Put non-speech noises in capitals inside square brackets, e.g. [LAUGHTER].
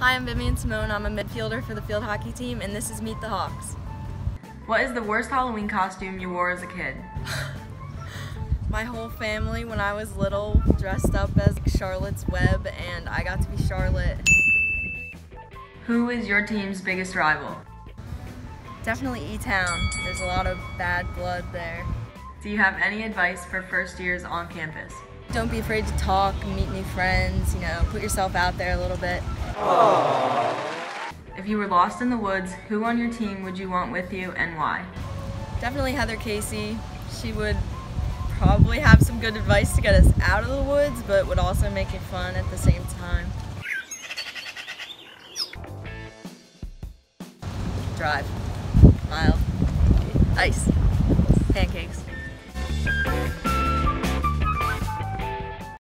Hi, I'm Vivian Simone. I'm a midfielder for the field hockey team, and this is Meet the Hawks. What is the worst Halloween costume you wore as a kid? [LAUGHS] My whole family, when I was little, dressed up as Charlotte's Web, and I got to be Charlotte. Who is your team's biggest rival? Definitely E-Town. There's a lot of bad blood there. Do you have any advice for first years on campus? Don't be afraid to talk, meet new friends, you know, put yourself out there a little bit. If you were lost in the woods, who on your team would you want with you and why? Definitely Heather Casey. She would probably have some good advice to get us out of the woods, but would also make it fun at the same time. Drive. Mile. Ice. Pancakes.